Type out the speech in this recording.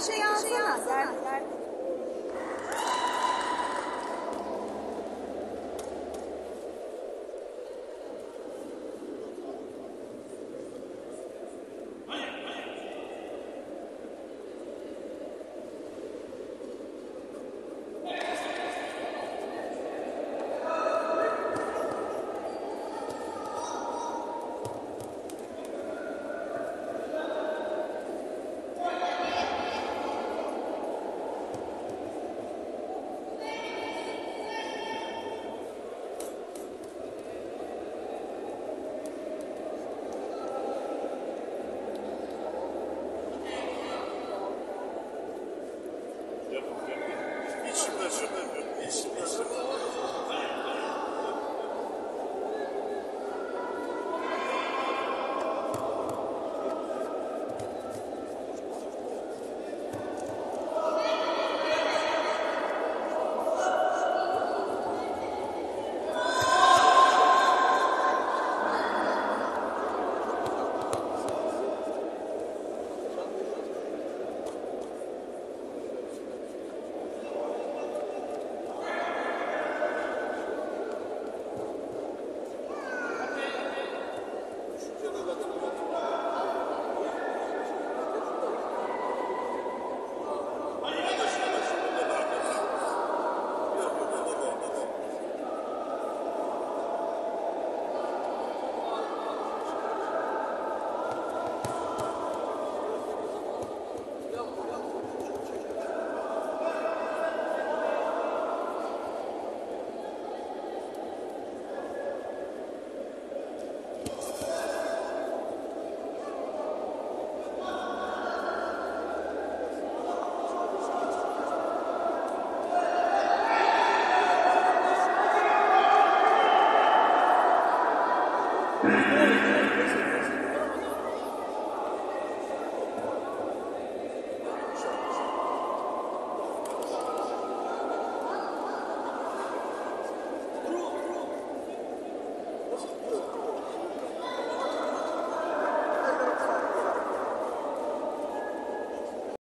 是要放哪家？